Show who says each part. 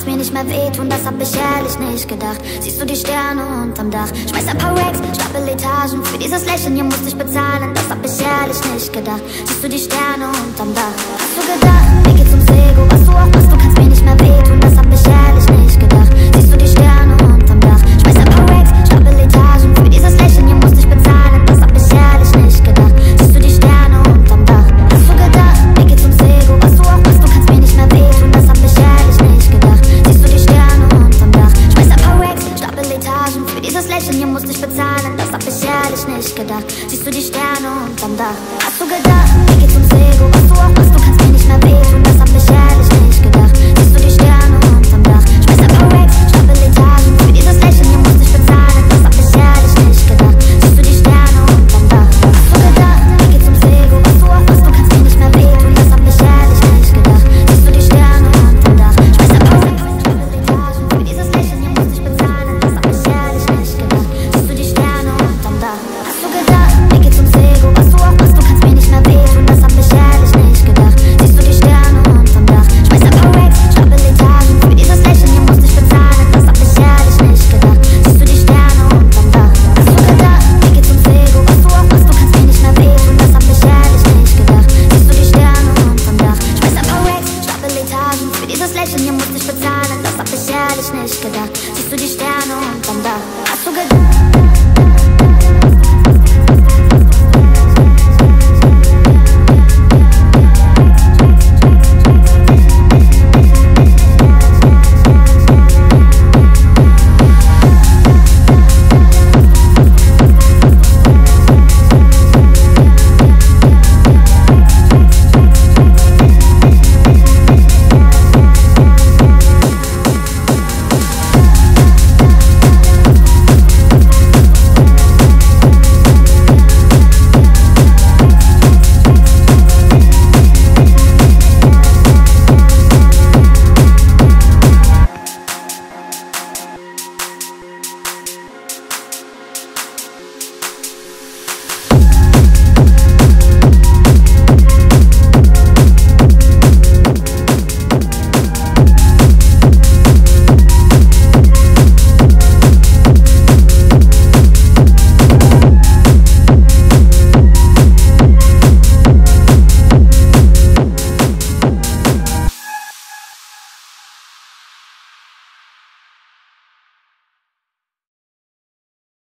Speaker 1: kannst mir nicht mehr wehtun, das hab ich ehrlich nicht gedacht. Siehst du die Sterne unterm Dach? Schmeiß ein paar Racks, stapel Etagen. Für dieses Lächeln hier musste ich bezahlen, das hab ich ehrlich nicht gedacht. Siehst du die Sterne unterm Dach? Hast du gedacht? Ich bezahlen, das hab ich ehrlich nicht gedacht. Siehst du die Sterne unterm Dach? Hast du gedacht, mir geht's ums Ego, was du auch machst, du kannst mir nicht mehr wehtun,